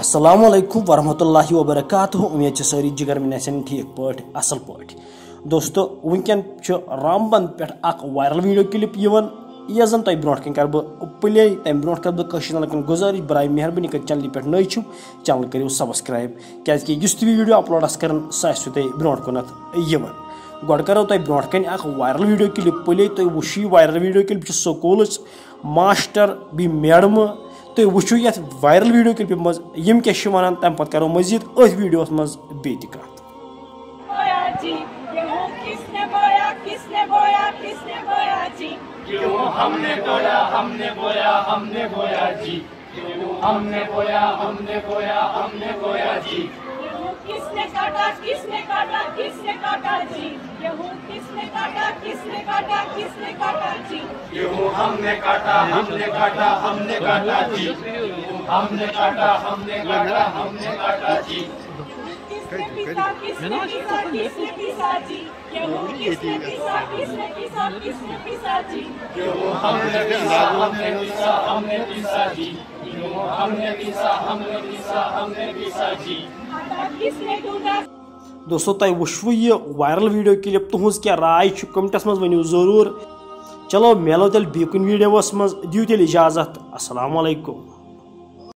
السلام علیکم ورحمۃ اللہ وبرکاتہ امید ساری جگر من ٹھیک پٲٹھۍ اصل پٲٹھۍ دوستو ونکیٚن چھُ رام بند پٮ۪ٹھ اکھ وائرل ویڈیو کلپ یِوان یۄس زن تۄہہِ برونٛٹھ کَنۍ کَرٕ بہٕ پٕلے تَمہِ برونٛٹھ کَرٕ بہٕ کٲشِر لَڑکَن گُزٲرِش برایے مہربٲنی کٔرِتھ چَنلہِ پٮ۪ٹھ نٔے چھُو چَنل کٔرِو سبسکرایب کیٛازِکہِ یُس تہِ ویٖڈیو اَپلوڈ آسہِ کَران سُہ آسوٕ تۄہہِ برونٛٹھ کُنَتھ یِوان گۄڈٕ کَرو تۄہہِ برونٛٹھ کَنۍ اَکھ وایرَل ویٖڈیو کِلِپ پٕلے تُہۍ وٕچھِو یہِ ویٖڈیو کِلِپ چھِ سکوٗلٕچ ماسٹر بیٚیہِ میڈمہٕ تُہۍ وٕچھِو یَتھ وایرَل ویٖڈیو کِلپہِ منٛز یِم کیٛاہ چھِ وَنان تَمہِ پَتہٕ کَرو مٔزیٖد أتھۍ ویٖڈیوَس منٛز بیٚیہِ تہِ کَتھ۔ ہم نے بویا ہم نے بویا ہم نے بویا جی۔ ہم نے بویا ہم نے بویا ہم نے بویا جی کس نے کاٹا کس نے کاٹا کس نے کاٹا جی گیہوں کس نے کاٹا کس نے کاٹا کس نے کاٹا جی گیہوں ہم نے کاٹا ہم نے کاٹا ہم نے کاٹا جی ہم نے کاٹا ہم نے کاٹا ہم نے کاٹا جی جی جی ہم نے پیسا ہم نے پیسا جی دوستو، تۄہہِ وٕچھوٕ یہِ وایرل ویٖڈیو کِلِپ تُہٕنٛز کیٛاہ راے چھِ کمنٹس منٛز ؤنِو ضروٗر۔ چلو مِلو تیٚلہِ بیٚیہِ کُنہِ ویٖڈیوَس منٛز۔ دِیِو تیٚلہِ اِجازت۔ السلام علیکُم۔